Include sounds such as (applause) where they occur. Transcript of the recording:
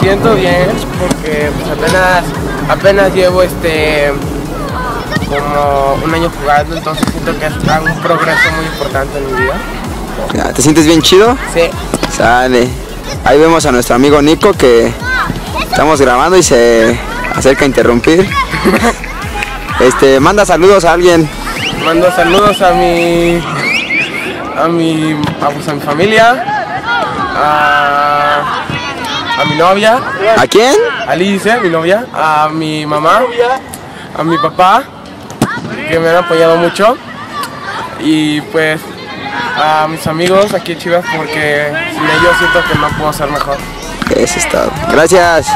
siento bien porque pues, apenas, apenas llevo este como un año jugando, entonces siento que es un progreso muy importante en mi vida. ¿Te sientes bien chido? Sí. Sale. Ahí vemos a nuestro amigo Nico que estamos grabando y se acerca a interrumpir. (laughs) Este, manda saludos a alguien. Mando saludos a mi a mi a, pues, a mi familia, a, a mi novia, ¿A quién? Alice, mi novia, a mi mamá, a mi papá, que me han apoyado mucho, y pues a mis amigos aquí en Chivas, porque sin ellos siento que no puedo ser mejor. Eso es todo. Gracias.